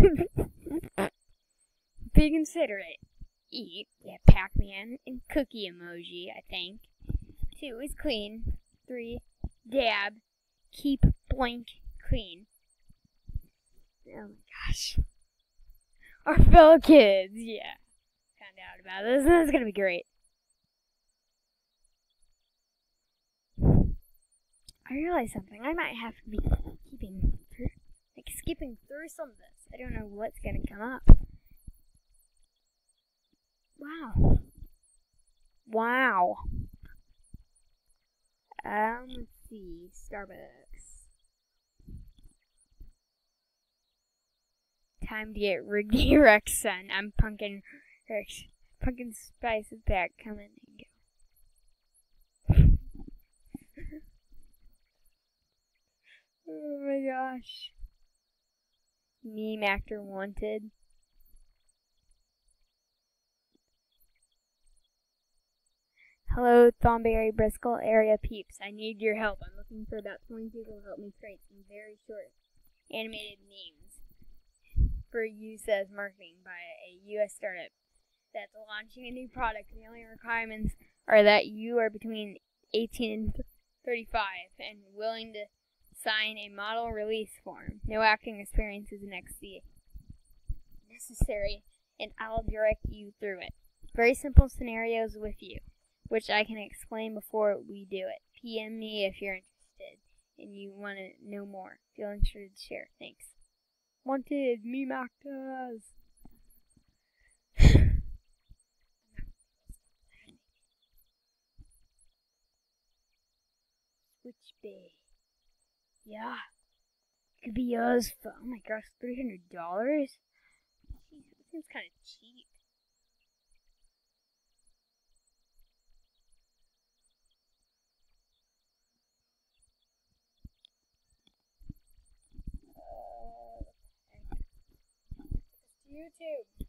Be considerate. Eat. We have Pac-Man and cookie emoji, I think. Two is clean. Three, dab. Keep blank clean. Oh my gosh. Our fellow kids, yeah. Found out about this. This is gonna be great. I realized something. I might have to be like skipping through some of this. I don't know what's gonna come up. Wow. Wow. Um, let's see. Starbucks. Time to get Riggy Rex son. I'm Pumpkin Rex. Pumpkin Spice is back. Come in and go. oh my gosh. Meme actor wanted. Hello, Thornberry Briscoe area peeps. I need your help. I'm looking for about 20 people to help me create some very short animated memes for use as marketing by a U.S. startup that's launching a new product. The only requirements are that you are between 18 and 35 and willing to sign a model release form. No acting experience is necessary, and I'll direct you through it. Very simple scenarios with you which I can explain before we do it. PM me if you're interested and you want to know more. Feel interested to share. Thanks. Wanted, me actors. Switch bay. Yeah. Could be yours for, oh my gosh, $300? Jeez, that seems kind of cheap. Uh, YouTube.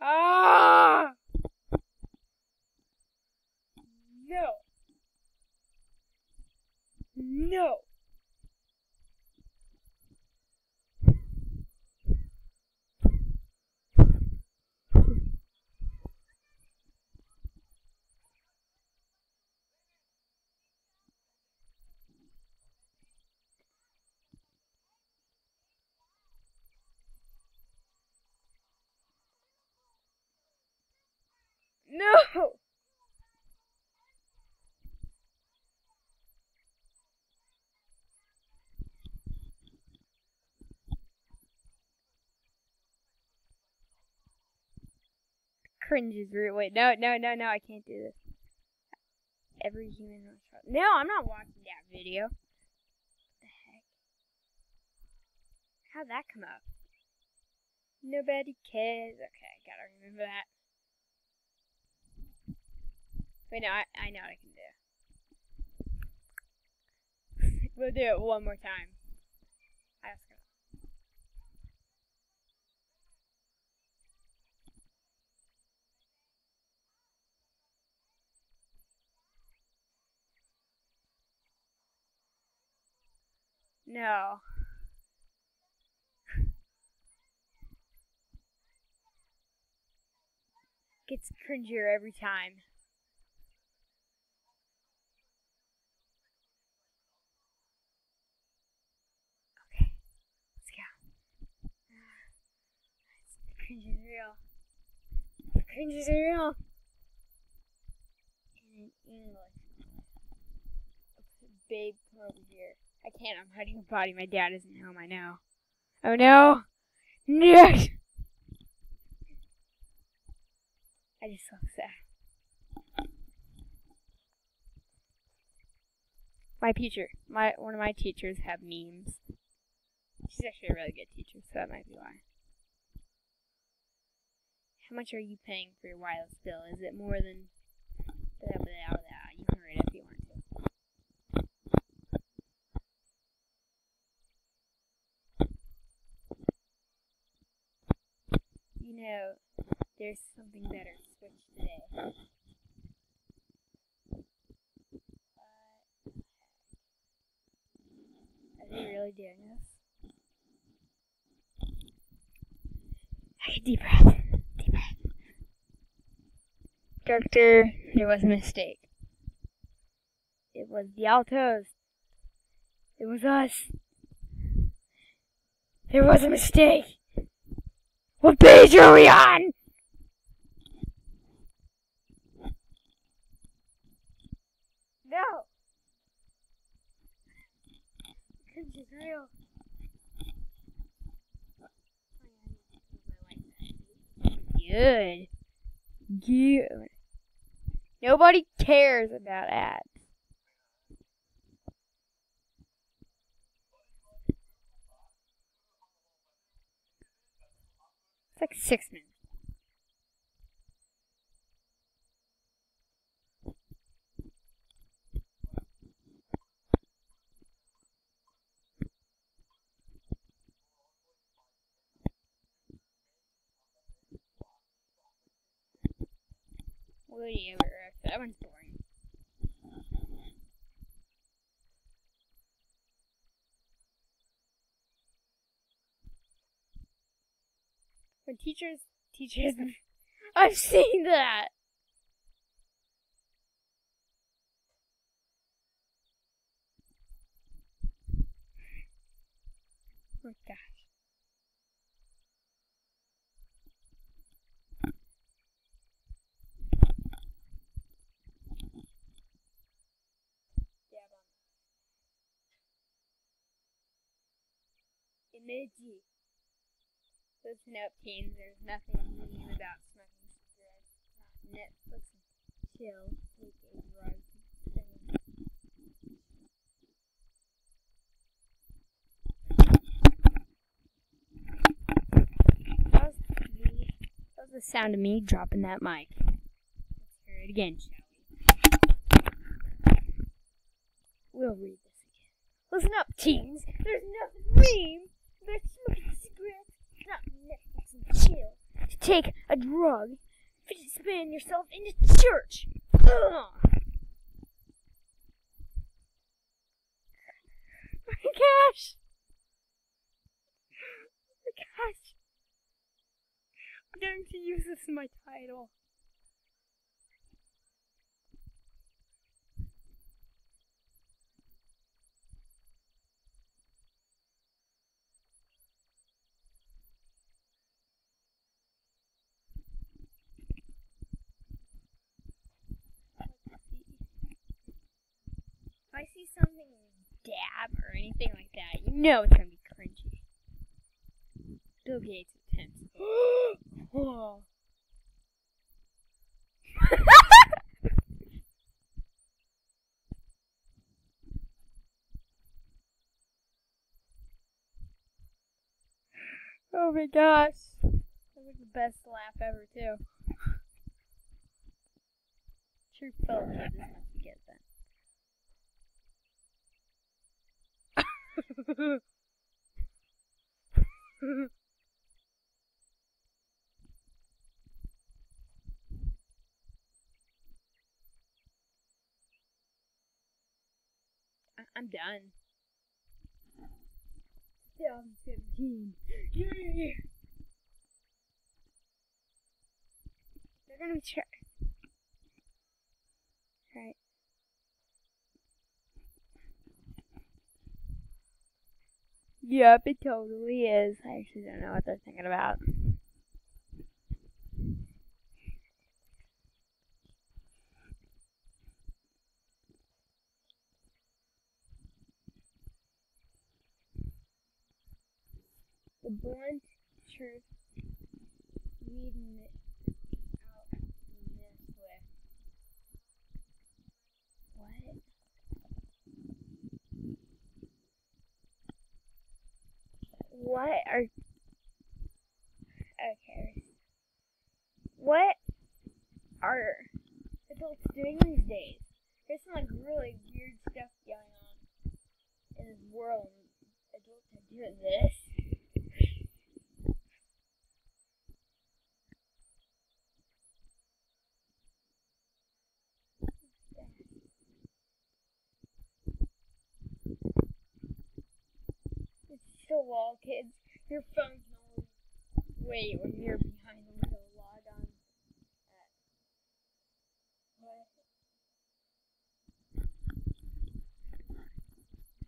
Ah! No. No. No! Cringe is real. Wait, no, no, no, no, I can't do this. Every human No, I'm not watching that video. What the heck? How'd that come up? Nobody cares. Okay, I gotta remember that. Wait, no, I, I know what I can do. we'll do it one more time. No. Gets cringier every time. cringe is real. The cringe is real. In English. Babe, over here. Can't, I'm hiding a body. My dad isn't home, I know. Oh no! No! I just so sad. My teacher, my one of my teachers have memes. She's actually a really good teacher, so that might be why. How much are you paying for your wireless bill? Is it more than blah, blah, blah, blah. You can read it if you want to. You know, there's something better switch today. Are they really doing this? Okay, deep breath. Deep breath. Doctor, there was a mistake. It was the Altos. It was us. There was a mistake. What page are we on? It's real. Good. Good. Nobody cares about ads. It's like six minutes. Whatever. That one's boring. When teachers, teachers, I've seen that. Oh gosh. Emoji. Listen up, teens. There's nothing mean about smoking cigarettes. Netflix and chill. Take a. That that was the sound of me dropping that mic. Let's hear it again, shall we? We'll read this again. Listen up, teens. There's nothing mean Not Netflix and chill. To take a drug. Fidget spin yourself into church. My gosh. my gosh. I'm going to use this in my title. If I see something dab or anything like that, you know it's gonna be cringy. Bill Gates attempts. oh. oh my gosh. That was the best laugh ever too. True I'm done. 2017. Yay! They're gonna be try. Yep, it totally is. I actually don't know what they're thinking about. The blunt truth reading it out in this way. What? what are okay? What are adults doing these days? There's some like really weird stuff going on in this world. Adults are doing this. It's so wall, kids. Your phone's always wait when you're behind the wheel. Log on. At?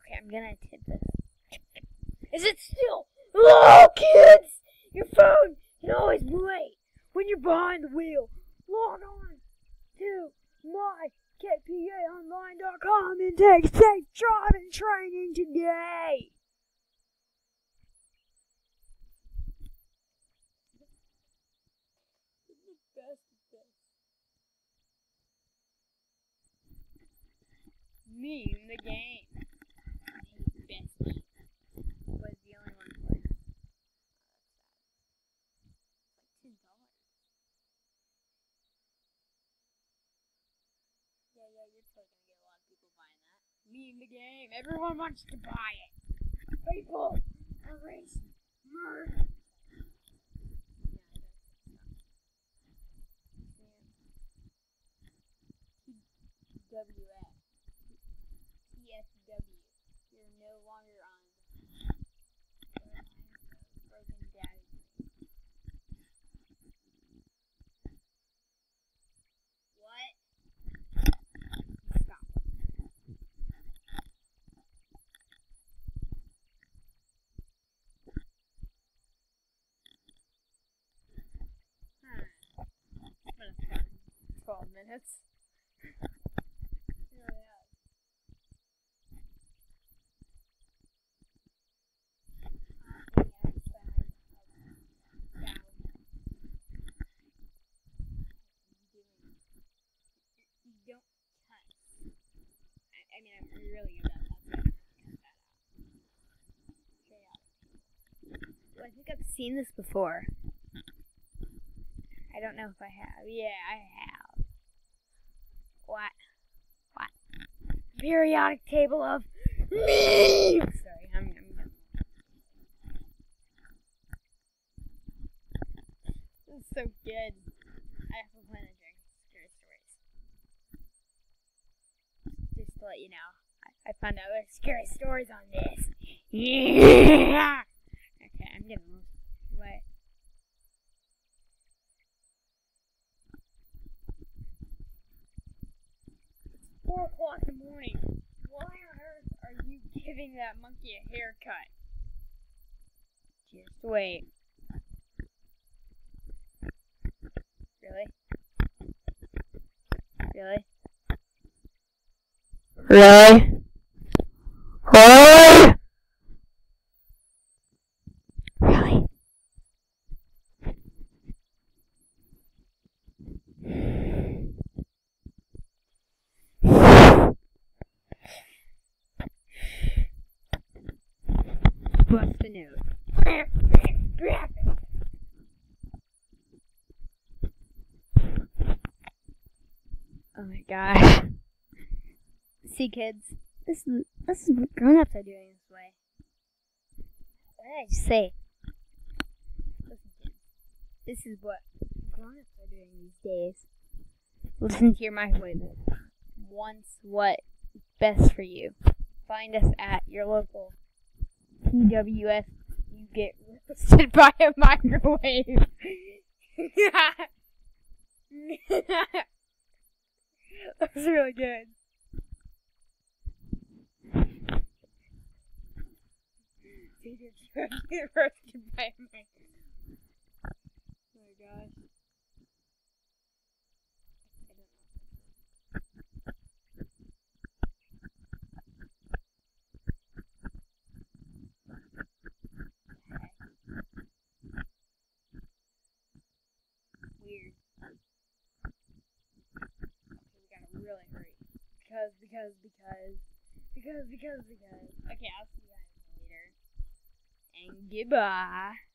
Okay, I'm gonna tip this. Is it still? Oh, kids! Your phone can always wait when you're behind the wheel. Log on to mykpaonline.com and take safe driving training today. Me in the game. Bestie was the only one for it. Like ten dollars. Yeah, yeah, you're totally gonna get a lot of people buying that. Me in the game. Everyone wants to buy it. People racing murder. WF. TSW. You're no longer on Broken Daddy. What? Stop. Hmm. It's been a fun 12 minutes. Really has. On the outside of South. Doing- You don't cuss. I, I mean, I'm really good at that, so I'm gonna cut that out. Straight out. Well, I think I've seen this before. I don't know if I have. Yeah, I have. What? What? Periodic table of me. Sorry, I'm, is so good. I have a plan drink scary stories. Just to let you know, I, I found out there's scary stories on this. Yeah! Okay, I'm getting 4 o'clock in the morning. Why on earth are you giving that monkey a haircut? Just wait. Really? Really? Really? Really? See, kids, this is this is what grown-ups are doing this way. What did I just say? Listen, kids, this is what grown-ups are doing these days. Listen to your microwave. Once what best for you. Find us at your local TWS. You get roasted by a microwave. That was really good. Get roasted by a microwave. Oh my gosh. Weird. We gotta really hurry. Because, because, because, because, because, because. Okay, I'll see you guys later. And and goodbye.